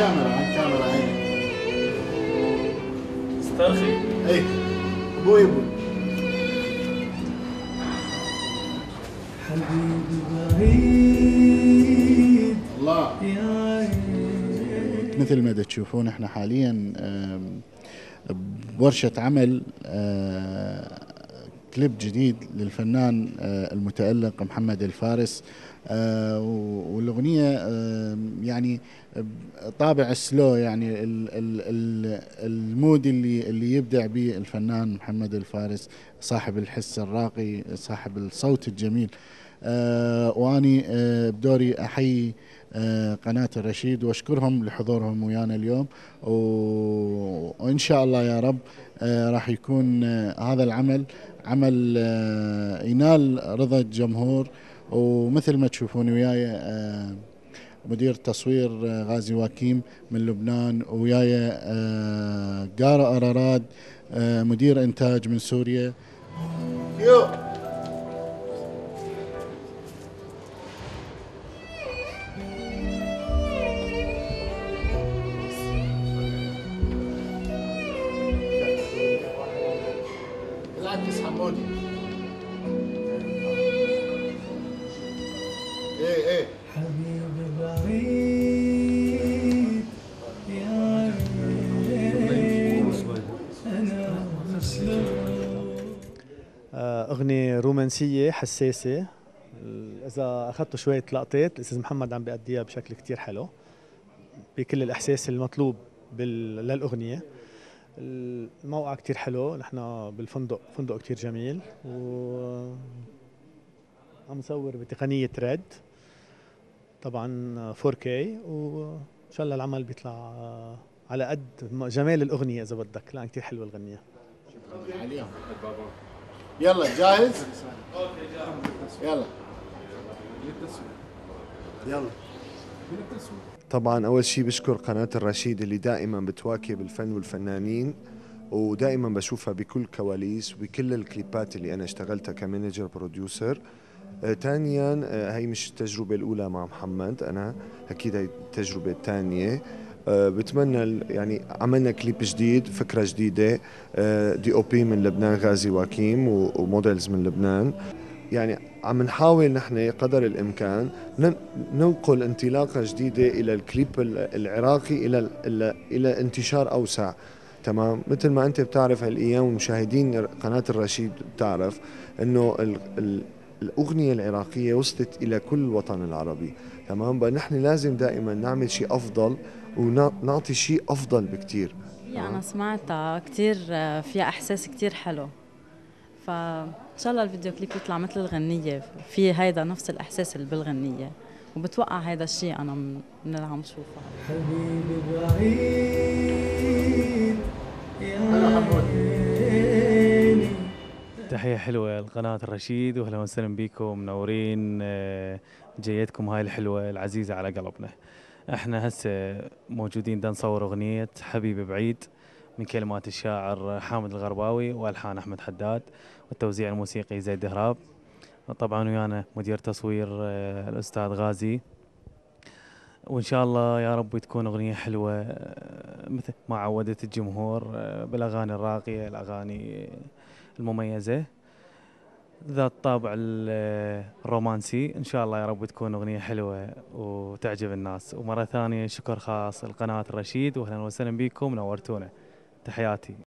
الكاميرا على الكاميرا عينك استرخي. اي أبوي أبوي حبيبي بعيد الله. يا عيني. مثل ما تشوفون إحنا حاليا بورشة عمل آه، كليب جديد للفنان آه، المتألق محمد الفارس. آه، والأغنية آم، يعني طابع السلو يعني ال- ال- ال- المود اللي اللي يبدع به الفنان محمد الفارس صاحب الحس الراقي صاحب الصوت الجميل. آه، وأني آه، بدوري أحيي آه، قناة الرشيد وأشكرهم لحضورهم ويانا اليوم. وإن شاء الله يا رب آه، راح يكون آه، هذا العمل عمل آه، ينال رضا الجمهور. ومثل ما تشوفون وياي آه، مدير تصوير آه، غازي واكيم من لبنان وياي آه، قارة أراراد آه، مدير إنتاج من سوريا. أغنية رومانسية حساسة. إذا أخذتوا شوية لقطات الأستاذ محمد عم بيأديها بشكل كتير حلو بكل الإحساس المطلوب بال... للأغنية. الموقع كتير حلو نحن بالفندق فندق كتير جميل. و عم نصور بتقنية ريد طبعا 4K وإن شاء الله العمل بيطلع على قد جمال الأغنية إذا بدك. لأن كتير حلوة الغنية. عليهم يلا جاهز؟ يلا. يلا. طبعا أول شيء بشكر قناة الرشيد اللي دائما بتواكب الفن والفنانين ودائما بشوفها بكل كواليس وبكل الكليبات اللي أنا اشتغلتها كمانجر بروديوسر. آه، ثانيا آه، هي مش التجربة الأولى مع محمد أنا أكيد هي التجربة الثانية. آه، بتمنى ال- يعني عملنا كليب جديد فكرة جديدة آه، DOP من لبنان غازي واكيم و- و models من لبنان. يعني عم نحاول نحن قدر الإمكان نن- ننقل انطلاقة جديدة إلى الكليب ال- العراقي إلى ال- إلى إلى انتشار أوسع. تمام؟ مثل ما أنت بتعرف هالأيام ومشاهدين قناة الرشيد بتعرف إنه ال ال الأغنية العراقية وصلت إلى كل الوطن العربي. تمام؟ نحن لازم دائما نعمل شيء أفضل ونعطي شيء أفضل بكتير. هي أنا سمعتها كتير آه، فيها إحساس كتير حلو. فإن شاء الله الفيديو كليب يطلع مثل الغنية في هيدا نفس الإحساس اللي بالغنية. وبتوقع هيدا الشيء أنا من اللي عم شوفه حبيبي بعيد يا تحية حلوة لقناة الرشيد واهلا وسهلا بكم منورين. آه، جيتكم هاي الحلوة العزيزة على قلبنا. إحنا هسه موجودين دا نصور أغنية حبيبي بعيد من كلمات الشاعر حامد الغرباوي والحان أحمد حداد والتوزيع الموسيقي زيد دهراب. طبعا ويانا مدير تصوير آه، الأستاذ غازي. وإن شاء الله يا رب تكون أغنية حلوة آه، مثل ما عودت الجمهور آه، بالأغاني الراقية الأغاني المميزة. ذات طابع ال- الرومانسي. إن شاء الله يا رب تكون أغنية حلوة وتعجب الناس. ومرة ثانية شكر خاص لقناه الرشيد. واهلا وسهلا بكم. نورتونا. تحياتي.